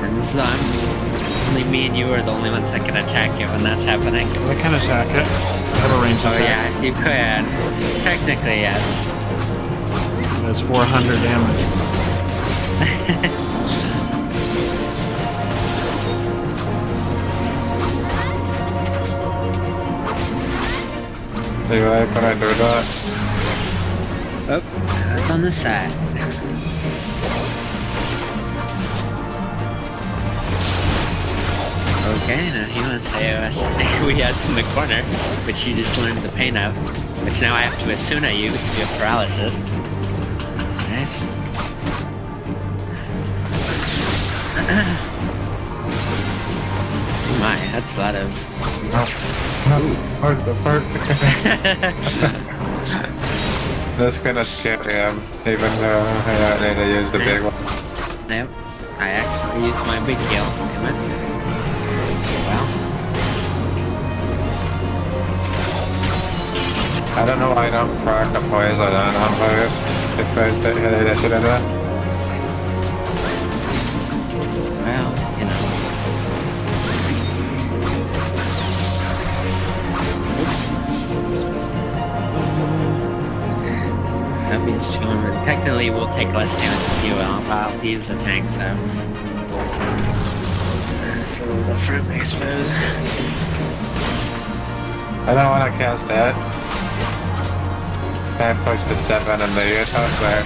And this is, um, only me and you are the only ones that can attack you when that's happening. I can attack it. I have a range Oh attack. yeah, you could. Technically, yes. It has 400 damage. Do you like I do that? Oh, that's on the side. Okay, now he wants AOS. we had in the corner, which you just learned the pain of. Which now I have to Esuna you because you have paralysis. Nice. My, that's a lot of. What the fuck? That's kinda scary, um, even though I don't use the big one. Nope. I actually used my big heal. Damn it. I don't know why I don't crack the poison on vampires. If I did I should have done. well, you know. That means 200. Technically, we'll take less damage than you will, but I'll use the tank, so. It's a little different, I suppose. I don't want to cast that. I push to 7 and the attack there.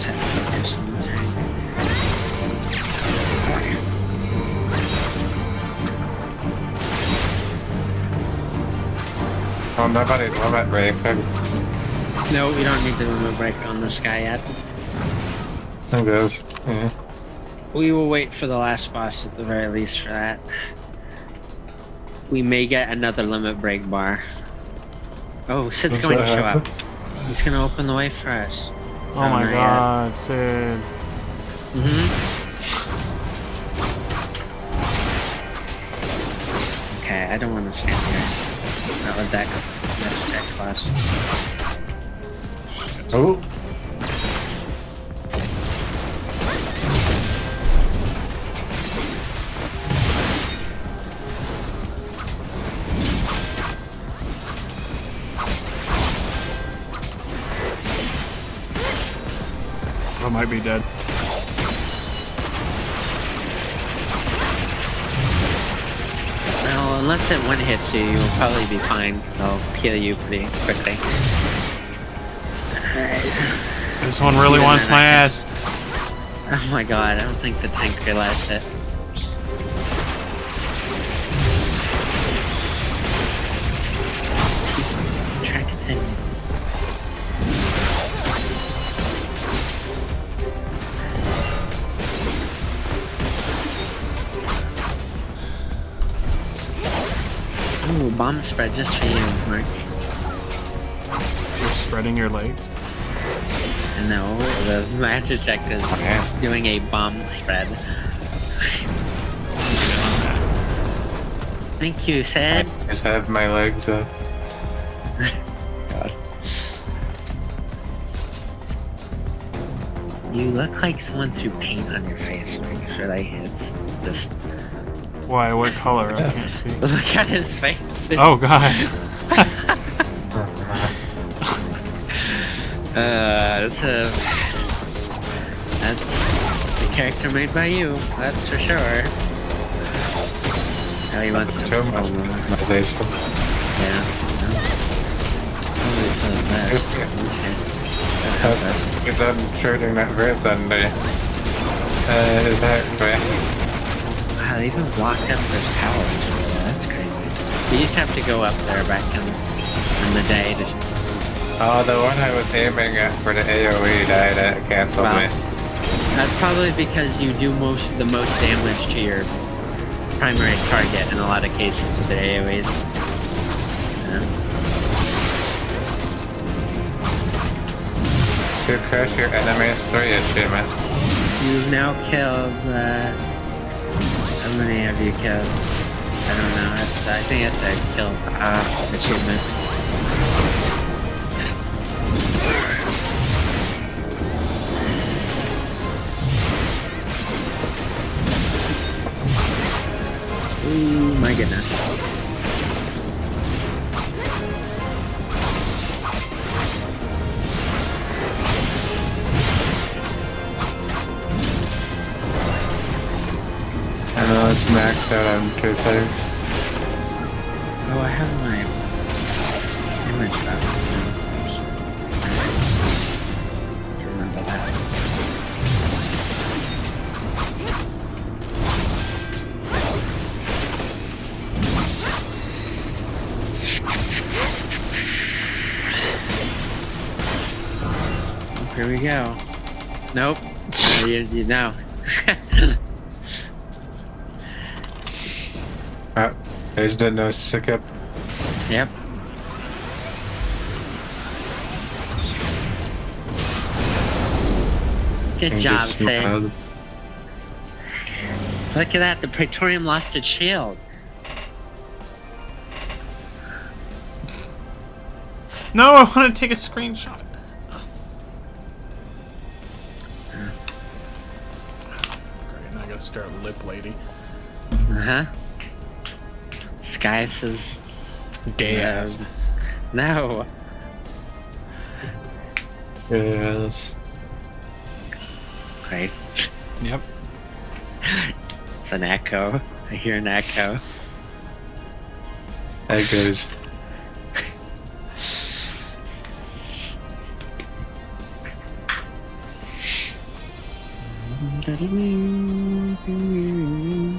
Set focus on the tank. Oh, nobody limit raping. No, we don't need to limit break on this guy yet. I guess. Yeah. We will wait for the last boss at the very least for that. We may get another limit break bar. Oh, Cid's going to that show up. He's gonna open the way for us. Oh my not yet. god, Cid. Mm-hmm. Okay, I don't want to stand here. Not with that check class. Oh. Be dead. Well, unless it one hits you, you'll probably be fine. I'll heal you pretty quickly. Alright. This one really wants my ass. Oh my god, I don't think the tank realized it. Bomb spread just for you, Mark. You're spreading your legs. No, the Magitech is Yeah. doing a bomb spread. Thank you, Cid. Just have my legs up. God. You look like someone threw paint on your face, Mike. Should I hit Just Why? What color? I can't see. look at his face. Oh god. Uh, that's a that's the character made by you. That's for sure. Now he wants to. Too much customization. Yeah. no. Probably for the best. Okay. That helps us. That's because I'm shooting that red then the uh, is that way. Wow, they even blocked up their towers. We used to have to go up there back in in the day to Oh, the one I was aiming at for the AoE died. It canceled Wow. me. That's probably because you do most the most damage to your primary target in a lot of cases with the AoEs. Yeah. To crush your enemies, three achievement. You've now killed. Uh, how many have you killed? I don't know. That's, I think it's a kill uh, achievement. Ooh, my goodness. players. Oh, I have my image back. Remember that. Here we go. Nope. I now. there's the no sickup. yep. Good job, Say. Look at that, the Praetorium lost its shield. No, I want to take a screenshot. Great, now I gotta start lip lady. Uh huh. Says Gay ass. no. Yes. Great. Yep. It's an echo. I hear an echo. Echoes.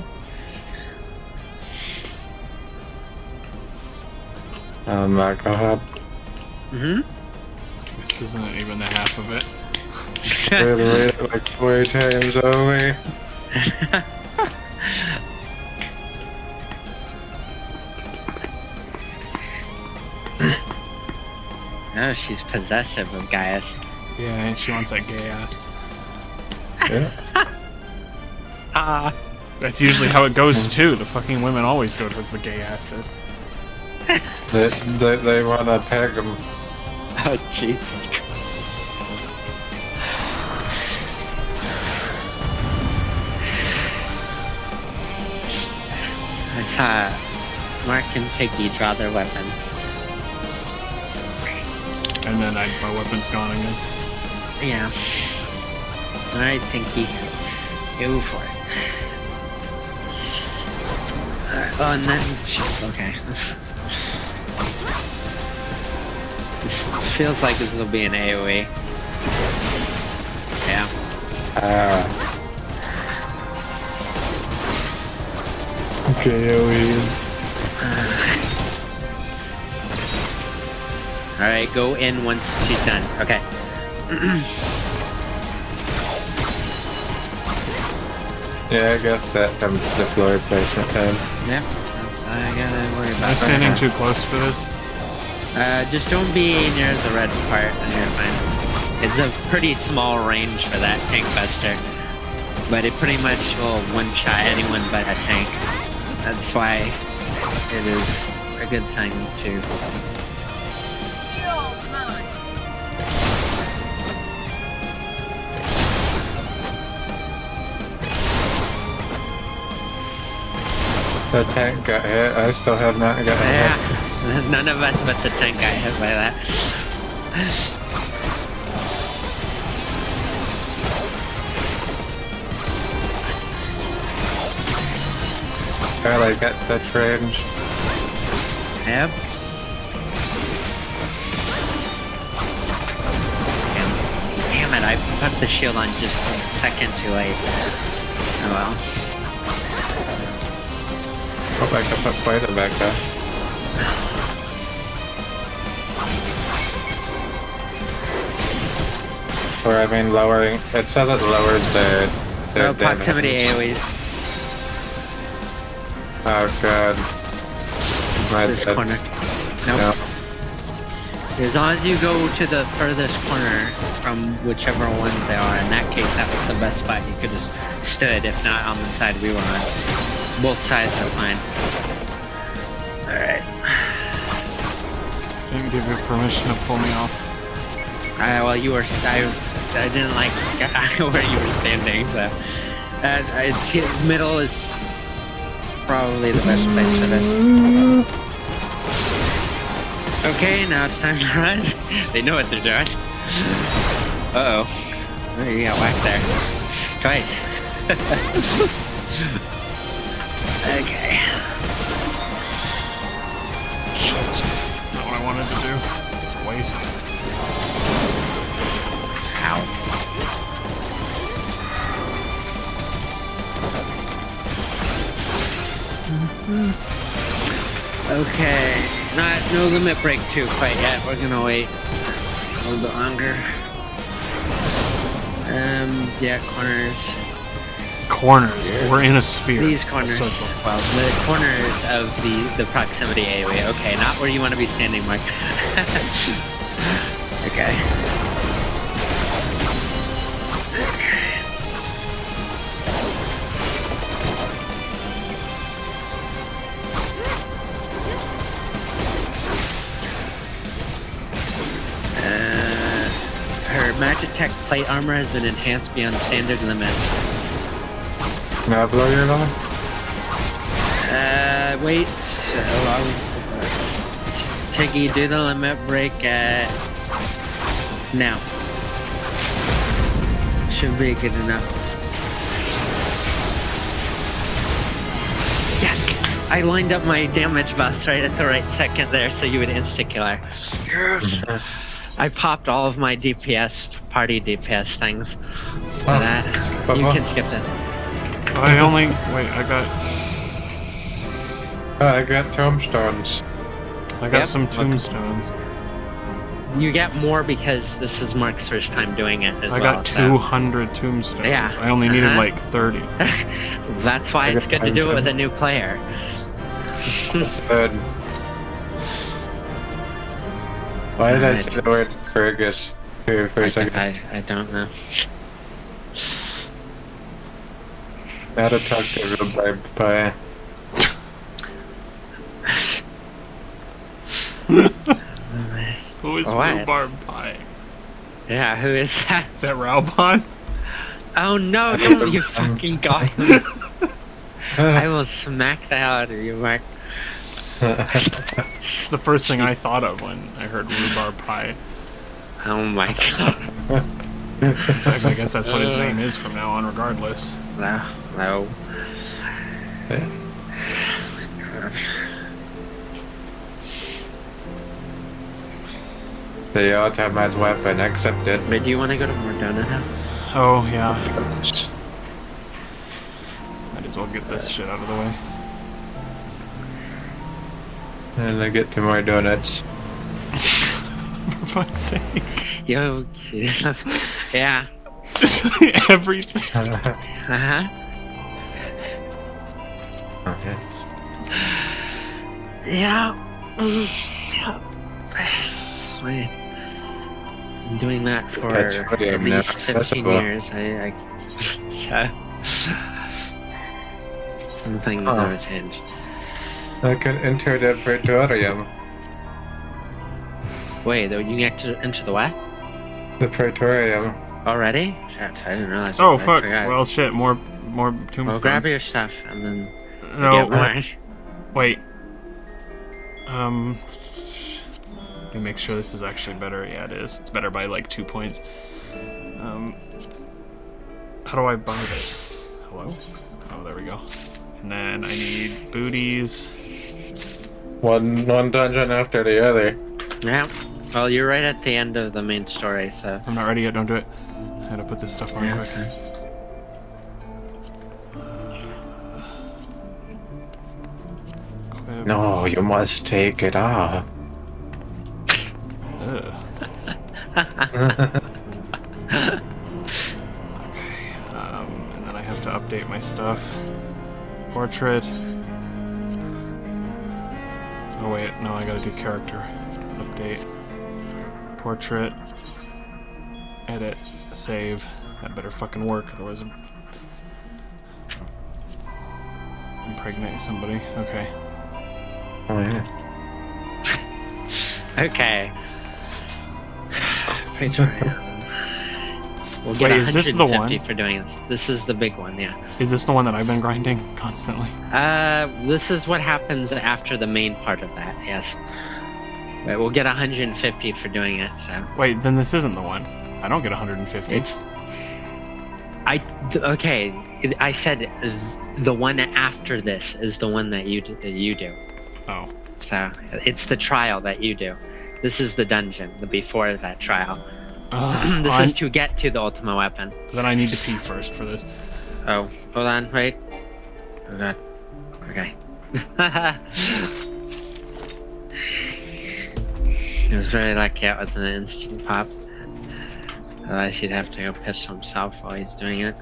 Um, alcohol. Mm-hmm. This isn't even the half of it. We'll read it like four times over. no, she's possessive of Gaius. Yeah, and she wants that gay ass. Yeah. Ah. That's usually how it goes too. The fucking women always go towards the gay asses. They, they, they want to peg him. Oh, Jesus. I saw Mark and Piggy draw their weapons. And then I, my weapon's gone again. Yeah. Alright, Pinky. Go for it. Alright, oh, and then. Okay. feels like this will be an AoE. Yeah. Ah. KOEs. Alright, go in once she's done. Okay. Yeah, I guess that comes to the floor placement time. Yep. I gotta worry Am I about standing that. too close for this? Uh, just don't be near the red part and you're fine. It's a pretty small range for that tank buster. But it pretty much will one-shot anyone but a tank. That's why it is a good thing to... The tank got hit. I still have not got hit. None of us but the tank got hit by that. Like at such range. Yep. Damn it, I put the shield on just a second too late. Oh well. Hope I can put a back there. Or I mean lowering. It says it lowers their their No oh, proximity damage. AoEs. Oh god. My This bad. corner. Nope. No. As long as you go to the furthest corner from whichever one they are, in that case, that was the best spot you could have stood, if not on the side we were on. Both sides are fine. Alright. Didn't give you permission to pull me off. Uh, well, you were. I, I didn't like where you were standing, so. Uh, it's, middle is probably the best place for this. Okay, now it's time to run. they know what they're doing. Uh oh. You got whacked there. Twice. Okay, not no limit break two quite yet. We're gonna wait a little bit longer. Um, yeah, corners. Corners. We're in a sphere. These corners. circle. Well, the corners of the the proximity area. Okay, not where you want to be standing, Mark. okay. Magitech plate armor has been enhanced beyond standard limits. Can I blow your line? Uh, wait. So, um, Tiggy, do the limit break at now. Should be good enough. Yes! I lined up my damage buffs right at the right second there, so you would insta killer. Yes! I popped all of my DPS, party DPS things. For Oh. that. You can skip it. I only wait. I got Oh, I got tombstones. I got Yep. some Okay. tombstones. You get more because this is Mark's first time doing it as I well. I got so- 200 tombstones. Yeah. I only needed Uh-huh. like 30. That's why I it's good to do it with a new player. That's good. Why did I Alright. say the word Fergus here for I, a second? I, I don't know. Now to talk to Rhubarb Pie. Who is What? rhubarb pie? Yeah, who is that? Is that Raubahn? Oh no, don't you fucking god. I will smack the hell out of you, Mark. It's the first thing I thought of when I heard rhubarb pie. Oh my god. In fact, I guess that's what his name is from now on, regardless. No, no. the automat weapon accepted. But do you want to go to Mor Dhona now? Oh, yeah. Might as well get this shit out of the way. And I get two more donuts. For fuck's sake. Yo, yeah. Everything. Uh huh. okay. Yeah. Yeah. Sweet. I'm doing that for That's at what I am now least 15 years. I, I so some things Huh. never change. I can enter the Praetorium. Wait, though you get to enter the what? The Praetorium. Already? Shit, I didn't realize. Oh, fuck. Well, shit. More more Well, tombstones. grab your stuff and then no, get more. wait. Um, let me make sure this is actually better. Yeah, it is. It's better by like two points. Um, how do I buy this? Hello? Oh, there we go. And then I need booties. One one dungeon after the other. Yeah. Well, you're right at the end of the main story, so. I'm not ready yet. Don't do it. I gotta put this stuff on Yeah, quick. okay. Equip. No, you must take it off. Okay, um, and then I have to update my stuff. Portrait. Oh wait, no, I gotta do character. Update. Portrait. Edit. Save. That better fucking work, otherwise I'm... Impregnate somebody. Okay. Oh yeah. Okay. Praetorium. We'll get Wait, is this the one? for doing this. This is the big one, yeah. Is this the one that I've been grinding constantly? Uh, this is what happens after the main part of that, yes. But we'll get 150 for doing it, so. Wait, then this isn't the one. I don't get 150. It's. I. Okay, I said the one after this is the one that you, that you do. Oh. So, it's the trial that you do. This is the dungeon, the before that trial. Ugh, this I- is to get to the Ultima weapon. Then I need to pee first for this. Oh, hold on, wait. Oh god. Okay. I was very lucky it wasn't an instant pop. Otherwise, uh, he'd have to go piss himself while he's doing it.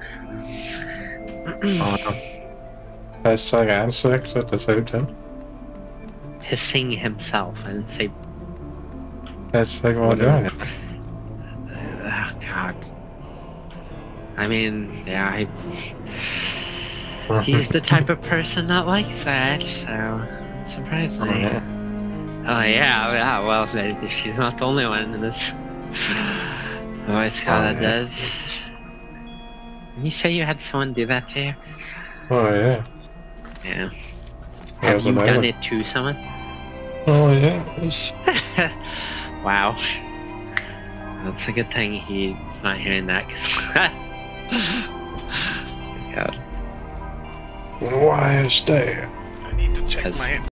Oh, Testing and six at the same time. Pissing himself. I didn't say. Testing while doing it. Oh, God. I mean, yeah, I, he's the type of person that likes that, so. Surprising. Oh, yeah. Oh yeah, yeah. Well, maybe she's not the only one in this. Voice Scar that Oh, yeah. does. Didn't you say you had someone do that to you? Oh yeah. Yeah. Yeah, Have you done it to someone? Oh yeah. Wow. That's a good thing he's not hearing that. 'cause- God. Why stay? I need to check my